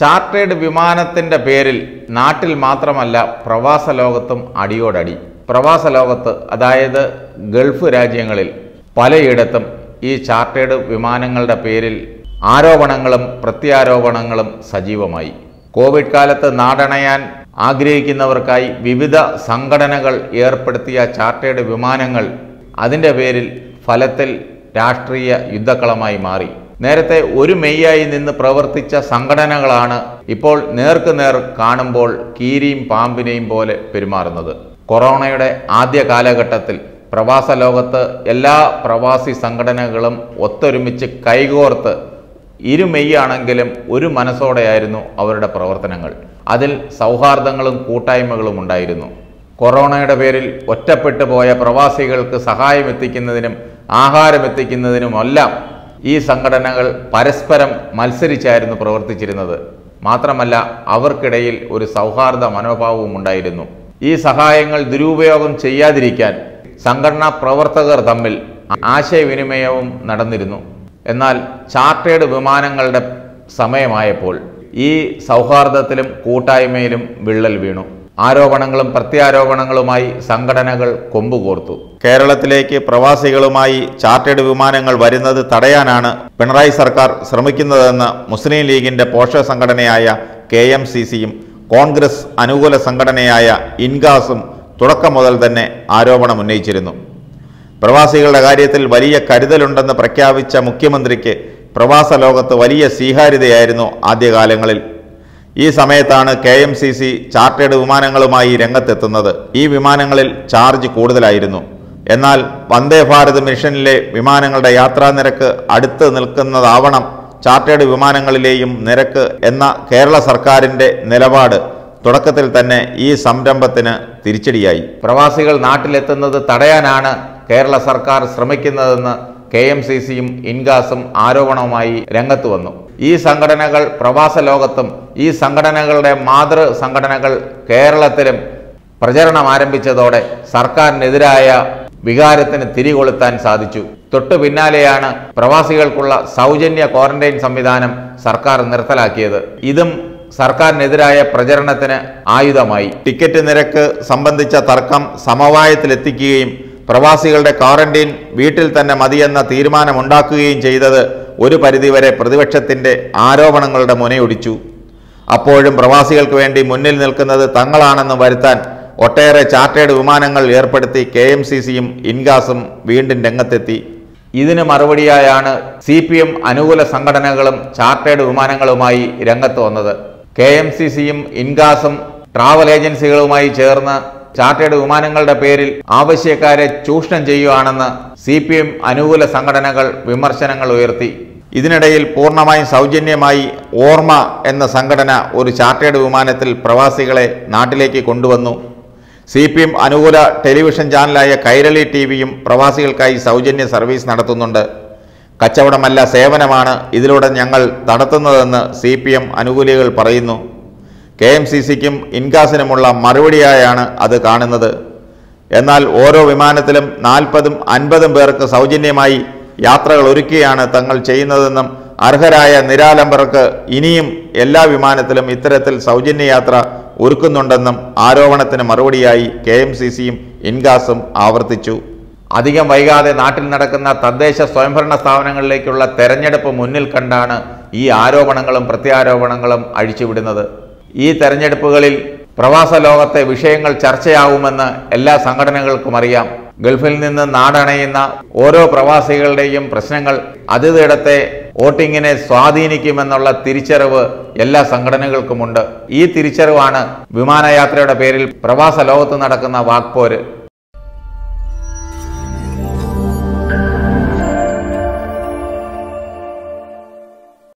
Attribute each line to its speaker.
Speaker 1: chartered വിമാനത്തിൻ്റെ പേരിൽ നാട്ടിൽ മാത്രമല്ല പ്രവാസ ലോകത്തും അടിയോടടി പ്രവാസ ലോകത്ത് അതായത് ഗൾഫ് രാജ്യങ്ങളിൽ പലയിടത്തും ഈ ചാർട്ടേഡ് വിമാനങ്ങളുടെ പേരിൽ ആരോപണങ്ങളും പ്രത്യാരോപണങ്ങളും സജീവമായി കോവിഡ് കാലത്ത് നാടണയാൻ ആഗ്രഹിക്കുന്നവർക്കായി വിവിധ സംഘടനകൾ ഏർപ്പെടുത്തിയ ചാർട്ടേഡ് വിമാനങ്ങൾ അതിൻ്റെ പേരിൽ ഫലത്തിൽ രാഷ്ട്രീയ യുദ്ധക്കളമായി മാറി നേരത്തെ ഒരു മെയ്യായി നിന്ന് പ്രവർത്തിച്ച സംഘടനകളാണ് ഇപ്പോൾ നേർക്കുനേർ നേർ കാണുമ്പോൾ കീരിയും പാമ്പിനെയും പോലെ പെരുമാറുന്നത് കൊറോണയുടെ ആദ്യ കാലഘട്ടത്തിൽ പ്രവാസ ലോകത്ത് എല്ലാ പ്രവാസി സംഘടനകളും ഒത്തൊരുമിച്ച് കൈകോർത്ത് ഇരു മെയ്യാണെങ്കിലും ഒരു മനസ്സോടെയായിരുന്നു അവരുടെ പ്രവർത്തനങ്ങൾ അതിൽ സൗഹാർദ്ദങ്ങളും കൂട്ടായ്മകളും ഉണ്ടായിരുന്നു കൊറോണയുടെ പേരിൽ ഒറ്റപ്പെട്ടു പോയ പ്രവാസികൾക്ക് സഹായം എത്തിക്കുന്നതിനും ആഹാരം എത്തിക്കുന്നതിനുമെല്ലാം ഈ സംഘടനകൾ പരസ്പരം മത്സരിച്ചായിരുന്നു പ്രവർത്തിച്ചിരുന്നത് മാത്രമല്ല അവർക്കിടയിൽ ഒരു സൗഹാർദ്ദ മനോഭാവവും ഉണ്ടായിരുന്നു ഈ സഹായങ്ങൾ ദുരുപയോഗം ചെയ്യാതിരിക്കാൻ സംഘടനാ പ്രവർത്തകർ തമ്മിൽ ആശയവിനിമയവും നടന്നിരുന്നു എന്നാൽ ചാർട്ടേഡ് വിമാനങ്ങളുടെ സമയമായപ്പോൾ ഈ സൗഹാർദ്ദത്തിലും കൂട്ടായ്മയിലും വിള്ളൽ വീണു ആരോപണങ്ങളും പ്രത്യാരോപണങ്ങളുമായി സംഘടനകൾ കൊമ്പുകോർത്തു കേരളത്തിലേക്ക് പ്രവാസികളുമായി ചാർട്ടേഡ് വിമാനങ്ങൾ വരുന്നത് തടയാനാണ് പിണറായി സർക്കാർ ശ്രമിക്കുന്നതെന്ന് മുസ്ലിം ലീഗിന്റെ പോഷക സംഘടനയായ കെ എം സി സിയും കോൺഗ്രസ് അനുകൂല സംഘടനയായ ഇൻഗാസും തുടക്കം മുതൽ തന്നെ ആരോപണം ഉന്നയിച്ചിരുന്നു പ്രവാസികളുടെ കാര്യത്തിൽ വലിയ കരുതലുണ്ടെന്ന് പ്രഖ്യാപിച്ച മുഖ്യമന്ത്രിക്ക് പ്രവാസ ലോകത്ത് വലിയ സ്വീകാര്യതയായിരുന്നു ആദ്യകാലങ്ങളിൽ ഈ സമയത്താണ് K M C C chartered വിമാനങ്ങളുമായി രംഗത്തെത്തുന്നത് ഈ വിമാനങ്ങളിൽ ചാർജ് കൂടുതലായിരുന്നു എന്നാൽ വന്ദേ ഭാരത് മിഷനിലെ വിമാനങ്ങളുടെ യാത്രാ നിരക്ക് അടുത്ത് നിൽക്കുന്നതാവണം ചാർട്ടേഡ് വിമാനങ്ങളിലെയും നിരക്ക് എന്ന കേരള സർക്കാരിൻ്റെ നിലപാട് തുടക്കത്തിൽ തന്നെ ഈ സംരംഭത്തിന് തിരിച്ചടിയായി പ്രവാസികൾ നാട്ടിലെത്തുന്നത് തടയാനാണ് കേരള സർക്കാർ ശ്രമിക്കുന്നതെന്ന് കെ എം സി സിയും ഇൻഗാസും ആരോപണവുമായി രംഗത്ത് വന്നു ഈ സംഘടനകൾ പ്രവാസ ലോകത്തും ഈ സംഘടനകളുടെ മാതൃ സംഘടനകൾ കേരളത്തിലും പ്രചരണം ആരംഭിച്ചതോടെ സർക്കാരിനെതിരായ വികാരത്തിന് തിരികൊളുത്താൻ സാധിച്ചു തൊട്ടു പിന്നാലെയാണ് പ്രവാസികൾക്കുള്ള സൗജന്യ ക്വാറന്റൈൻ സംവിധാനം സർക്കാർ നിർത്തലാക്കിയത് ഇതും സർക്കാരിനെതിരായ പ്രചരണത്തിന് ആയുധമായി ടിക്കറ്റ് നിരക്ക് സംബന്ധിച്ച തർക്കം സമവായത്തിലെത്തിക്കുകയും പ്രവാസികളുടെ ക്വാറന്റീൻ വീട്ടിൽ തന്നെ മതിയെന്ന തീരുമാനമുണ്ടാക്കുകയും ചെയ്തത് ഒരു പരിധിവരെ പ്രതിപക്ഷത്തിൻ്റെ ആരോപണങ്ങളുടെ മുനയൊടിച്ചു അപ്പോഴും പ്രവാസികൾക്ക് വേണ്ടി മുന്നിൽ നിൽക്കുന്നത് തങ്ങളാണെന്ന് വരുത്താൻ ഒട്ടേറെ ചാർട്ടേഡ് വിമാനങ്ങൾ ഏർപ്പെടുത്തി കെ എം സി സിയും ഇൻഗാസും വീണ്ടും രംഗത്തെത്തി ഇതിന് മറുപടിയായാണ് സി പി എം അനുകൂല സംഘടനകളും ചാർട്ടേഡ് വിമാനങ്ങളുമായി രംഗത്ത് വന്നത് കെ എം സി സിയും ഇൻഗാസും ട്രാവൽ ഏജൻസികളുമായി ചേർന്ന് ചാർട്ടേഡ് വിമാനങ്ങളുടെ പേരിൽ ആവശ്യക്കാരെ ചൂഷണം ചെയ്യുകയാണെന്ന് സി പി എം അനുകൂല സംഘടനകൾ വിമർശനങ്ങൾ ഉയർത്തി ഇതിനിടയിൽ പൂർണ്ണമായും സൗജന്യമായി ഓർമ്മ എന്ന സംഘടന ഒരു ചാർട്ടേഡ് വിമാനത്തിൽ പ്രവാസികളെ നാട്ടിലേക്ക് കൊണ്ടുവന്നു സി പി എം അനുകൂല ടെലിവിഷൻ ചാനലായ കൈരളി ടി വിയും പ്രവാസികൾക്കായി സൗജന്യ സർവീസ് നടത്തുന്നുണ്ട് കച്ചവടമല്ല സേവനമാണ് ഇതിലൂടെ ഞങ്ങൾ നടത്തുന്നതെന്ന് സി പി എം അനുകൂലികൾ പറയുന്നു കെ എം സി സിക്കും ഇൻകാസിനുമുള്ള മറുപടിയായാണ് അത് കാണുന്നത് എന്നാൽ ഓരോ വിമാനത്തിലും നാൽപ്പതും അൻപതും പേർക്ക് സൗജന്യമായി യാത്രകൾ ഒരുക്കുകയാണ് തങ്ങൾ ചെയ്യുന്നതെന്നും അർഹരായ നിരാലംബർക്ക് ഇനിയും എല്ലാ വിമാനത്തിലും ഇത്തരത്തിൽ സൗജന്യ യാത്ര ഒരുക്കുന്നുണ്ടെന്നും ആരോപണത്തിന് മറുപടിയായി കെ എം സി സിയും ഇൻഗാസും ആവർത്തിച്ചു അധികം വൈകാതെ നാട്ടിൽ നടക്കുന്ന തദ്ദേശ സ്വയംഭരണ സ്ഥാപനങ്ങളിലേക്കുള്ള തെരഞ്ഞെടുപ്പ് മുന്നിൽ കണ്ടാണ് ഈ ആരോപണങ്ങളും പ്രത്യാരോപണങ്ങളും അഴിച്ചുവിടുന്നത് ഈ തെരഞ്ഞെടുപ്പുകളിൽ പ്രവാസ ലോകത്തെ വിഷയങ്ങൾ ചർച്ചയാവുമെന്ന് എല്ലാ സംഘടനകൾക്കും അറിയാം ഗൾഫിൽ നിന്ന് നാടണയുന്ന ഓരോ പ്രവാസികളുടെയും പ്രശ്നങ്ങൾ അതിഥിയിടത്തെ വോട്ടിങ്ങിനെ സ്വാധീനിക്കുമെന്നുള്ള തിരിച്ചറിവ് എല്ലാ സംഘടനകൾക്കുമുണ്ട് ഈ തിരിച്ചറിവാണ് വിമാനയാത്രയുടെ പേരിൽ പ്രവാസ ലോകത്ത് നടക്കുന്ന വാക്പോര്